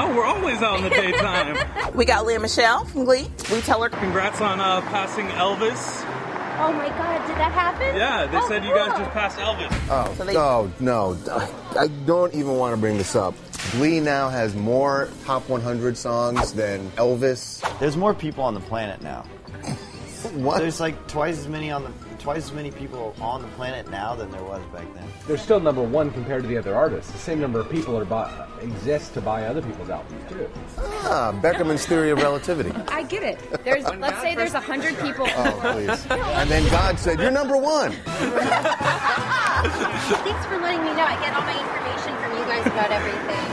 Oh, we're always out in the daytime. We got Lea Michele from Glee. We tell her Congrats on uh, passing Elvis. Oh my god, did that happen? Yeah, they Oh, said you guys just passed Elvis. Oh, So they- oh no. I don't even want to bring this up. Glee now has more top 100 songs than Elvis. There's more people on the planet now. What? There's like twice as many on the twice as many people on the planet now than there was back then. They're still number one compared to the other artists. The same number of people are buy, exist to buy other people's albums too. Ah, Beckerman's theory of relativity. I get it. There's let's say there's a hundred people. Oh, please. And then God said, You're number one. Thanks for letting me know. I get all my information from you guys about everything.